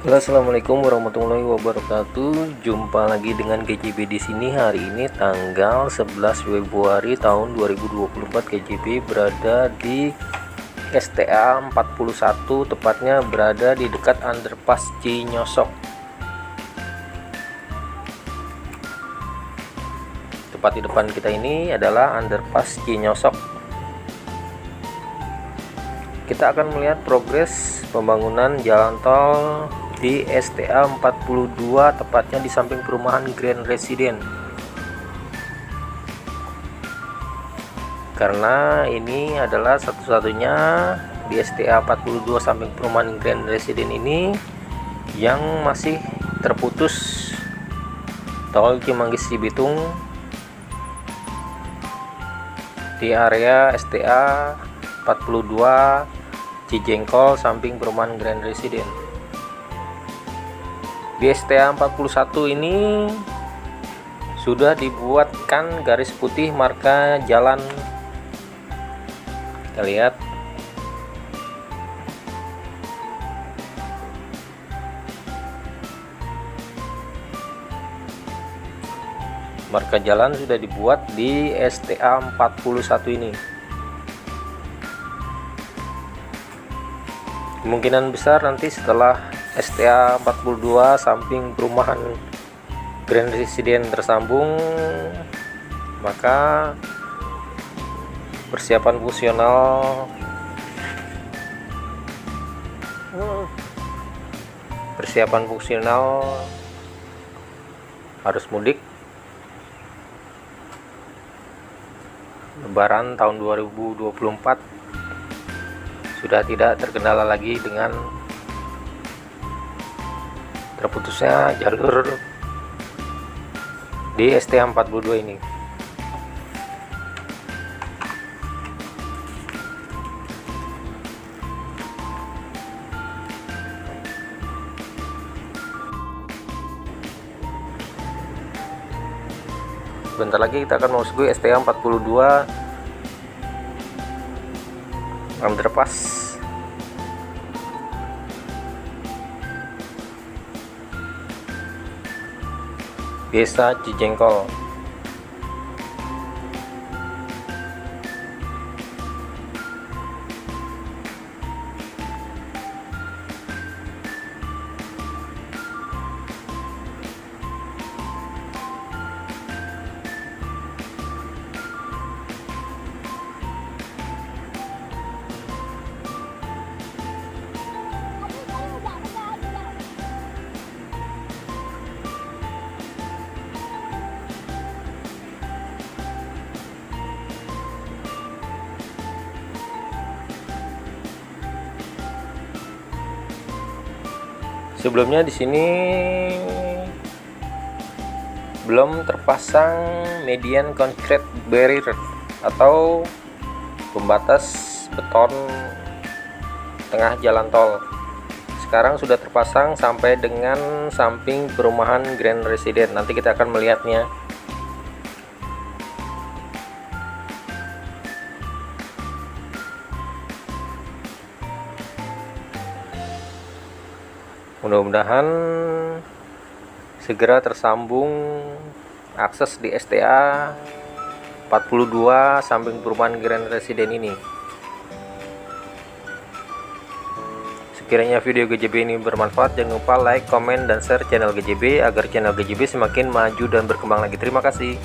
Halo, Assalamualaikum warahmatullahi wabarakatuh. Jumpa lagi dengan GJB di sini hari ini tanggal 11 Februari tahun 2024. GJB berada di STA 41 tepatnya berada di dekat underpass Cinyosok. Tepat di depan kita ini adalah underpass Cinyosok. Kita akan melihat progres pembangunan jalan tol di STA 42 tepatnya di samping perumahan Grand Resident karena ini adalah satu-satunya di STA 42 samping perumahan Grand Resident ini yang masih terputus. Tol Cimanggis Cibitung di area STA 42 Cijengkol samping perumahan Grand Resident di STA 41 ini sudah dibuatkan garis putih marka jalan. Kita lihat. Marka jalan sudah dibuat di STA 41 ini. Kemungkinan besar nanti setelah STA 42 samping perumahan Grand Resident tersambung maka persiapan fungsional persiapan fungsional harus mudik. Lebaran tahun 2024 sudah tidak terkendala lagi dengan terputusnya jalur di ST42 ini. Bentar lagi kita akan masuk ke STA 42 underpass Desa Cijengkol sebelumnya di sini belum terpasang median concrete barrier atau pembatas beton tengah jalan tol. Sekarang sudah terpasang sampai dengan samping perumahan Grand Resident. Nanti kita akan melihatnya mudah-mudahan segera tersambung akses di STA 42 samping perumahan Grand Resident ini. Sekiranya video GJB ini bermanfaat jangan lupa like, komen, dan share channel GJB agar channel GJB semakin maju dan berkembang lagi. Terima kasih